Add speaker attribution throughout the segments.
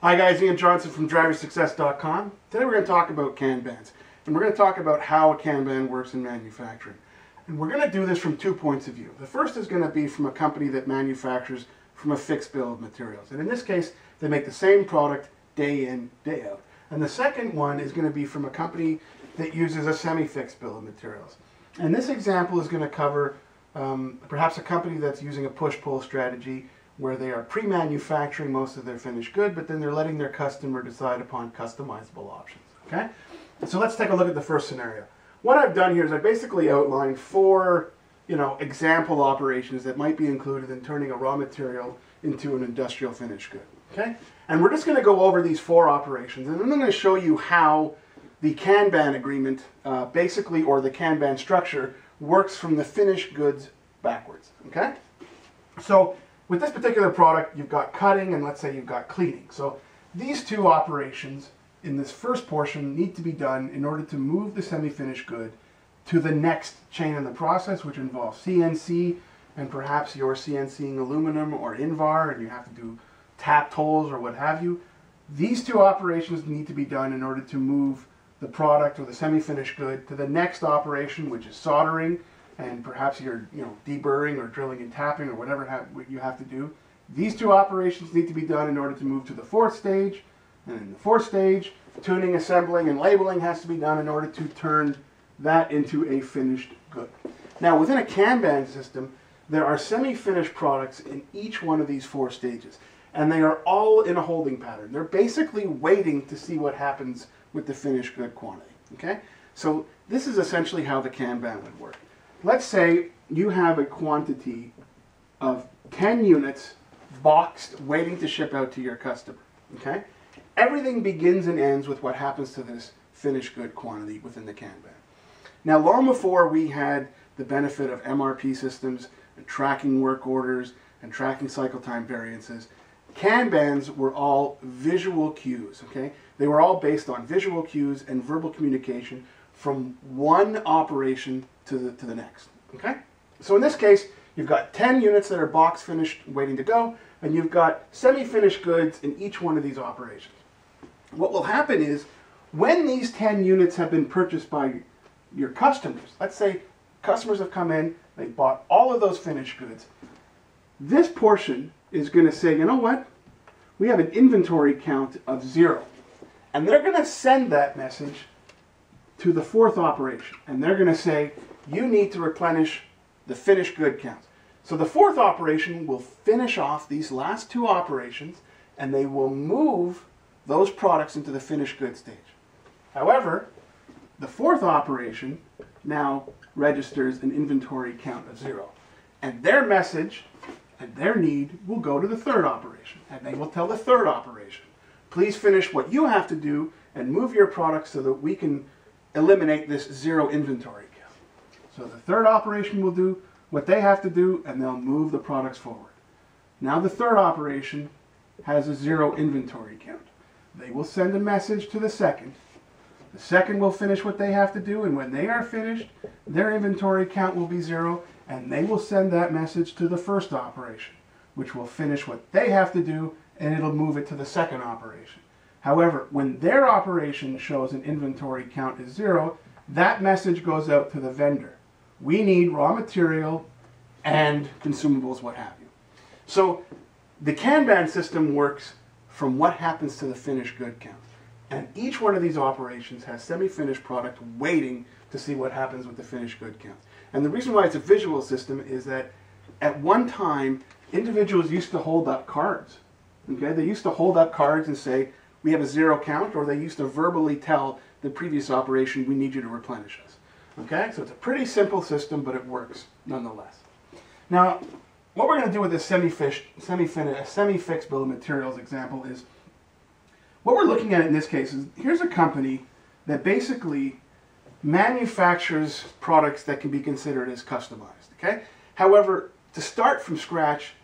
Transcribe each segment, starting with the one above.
Speaker 1: Hi guys, Ian Johnson from driveyoursuccess.com. Today we're going to talk about Kanbans. And we're going to talk about how a Kanban works in manufacturing. And we're going to do this from two points of view. The first is going to be from a company that manufactures from a fixed bill of materials. And in this case, they make the same product day in, day out. And the second one is going to be from a company that uses a semi-fixed bill of materials. And this example is going to cover um, perhaps a company that's using a push-pull strategy where they are pre-manufacturing most of their finished good, but then they're letting their customer decide upon customizable options. Okay? So let's take a look at the first scenario. What I've done here is I basically outlined four you know, example operations that might be included in turning a raw material into an industrial finished good. Okay? And we're just going to go over these four operations, and then I'm going to show you how the Kanban agreement, uh, basically, or the Kanban structure, works from the finished goods backwards. Okay? So with this particular product, you've got cutting and let's say you've got cleaning. So these two operations in this first portion need to be done in order to move the semi-finished good to the next chain in the process, which involves CNC and perhaps you're CNCing aluminum or Invar and you have to do tapped holes or what have you. These two operations need to be done in order to move the product or the semi-finished good to the next operation, which is soldering, and perhaps you're you know deburring or drilling and tapping or whatever you have to do. These two operations need to be done in order to move to the fourth stage, and in the fourth stage, tuning, assembling, and labeling has to be done in order to turn that into a finished good. Now, within a Kanban system, there are semi-finished products in each one of these four stages, and they are all in a holding pattern. They're basically waiting to see what happens with the finished good quantity. Okay, so this is essentially how the Kanban would work. Let's say you have a quantity of 10 units boxed, waiting to ship out to your customer. Okay, everything begins and ends with what happens to this finished good quantity within the Kanban. Now, long before we had the benefit of MRP systems and tracking work orders and tracking cycle time variances, Kanbans were all visual cues, okay? They were all based on visual cues and verbal communication from one operation to the, to the next, okay? So in this case, you've got 10 units that are box finished waiting to go, and you've got semi-finished goods in each one of these operations. What will happen is, when these 10 units have been purchased by your customers, let's say customers have come in, they bought all of those finished goods, this portion is going to say, you know what? We have an inventory count of zero. And they're going to send that message to the fourth operation. And they're going to say, you need to replenish the finished good counts. So the fourth operation will finish off these last two operations and they will move those products into the finished good stage. However, the fourth operation now registers an inventory count of zero. And their message and their need will go to the third operation. And they will tell the third operation, please finish what you have to do and move your products so that we can eliminate this zero inventory count. So the third operation will do what they have to do and they'll move the products forward. Now the third operation has a zero inventory count. They will send a message to the second. The second will finish what they have to do and when they are finished, their inventory count will be zero and they will send that message to the first operation, which will finish what they have to do and it'll move it to the second operation. However, when their operation shows an inventory count is zero, that message goes out to the vendor. We need raw material and consumables, what have you. So the Kanban system works from what happens to the finished good count. And each one of these operations has semi-finished product waiting to see what happens with the finished good count. And the reason why it's a visual system is that at one time, individuals used to hold up cards. Okay, they used to hold up cards and say, we have a zero count, or they used to verbally tell the previous operation, we need you to replenish us. Okay, so it's a pretty simple system, but it works nonetheless. Now, what we're going to do with this uh, semi-fixed semi semi bill of materials example is, what we're looking at in this case is, here's a company that basically manufactures products that can be considered as customized. Okay. However, to start from scratch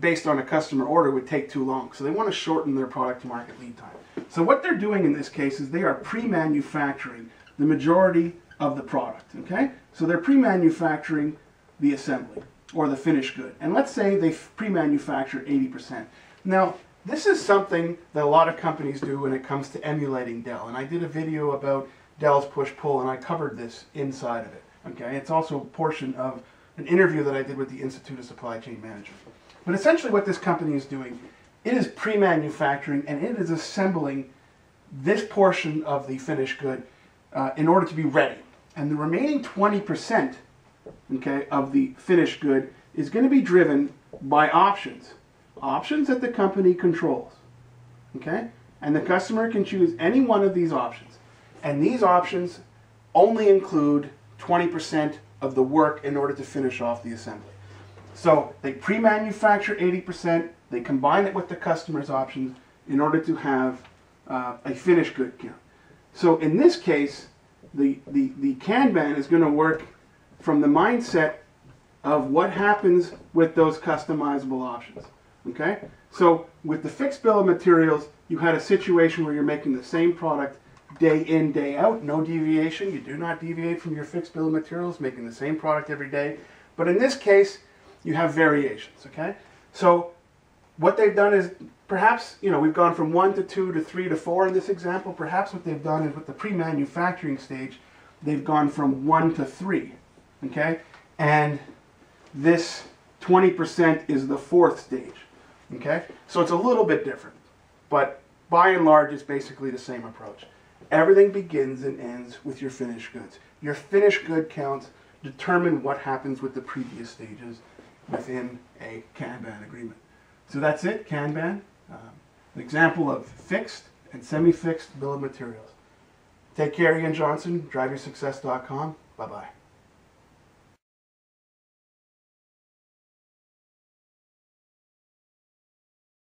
Speaker 1: based on a customer order would take too long. So they want to shorten their product to market lead time. So what they're doing in this case is they are pre-manufacturing the majority of the product. Okay. So they're pre-manufacturing the assembly or the finished good. And let's say they pre-manufacture 80%. Now, this is something that a lot of companies do when it comes to emulating Dell. And I did a video about Dell's push-pull and I covered this inside of it. Okay, it's also a portion of an interview that I did with the Institute of Supply Chain Management. But essentially what this company is doing, it is pre-manufacturing and it is assembling this portion of the finished good uh, in order to be ready. And the remaining 20% okay, of the finished good is going to be driven by options. Options that the company controls. Okay? And the customer can choose any one of these options. And these options only include 20% of the work in order to finish off the assembly. So they pre-manufacture 80%, they combine it with the customer's options in order to have uh, a finished good count. So in this case, the, the, the Kanban is going to work from the mindset of what happens with those customizable options. Okay? So with the fixed bill of materials, you had a situation where you're making the same product day in, day out, no deviation. You do not deviate from your fixed bill of materials, making the same product every day. But in this case, you have variations, okay? So what they've done is perhaps, you know, we've gone from one to two to three to four in this example. Perhaps what they've done is with the pre-manufacturing stage, they've gone from one to three, okay? And this 20% is the fourth stage, okay? So it's a little bit different, but by and large, it's basically the same approach. Everything begins and ends with your finished goods. Your finished good counts determine what happens with the previous stages within a Kanban agreement. So that's it, Kanban. Um, an example of fixed and semi-fixed bill of materials. Take care, Ian Johnson, driveyoursuccess.com. Bye-bye.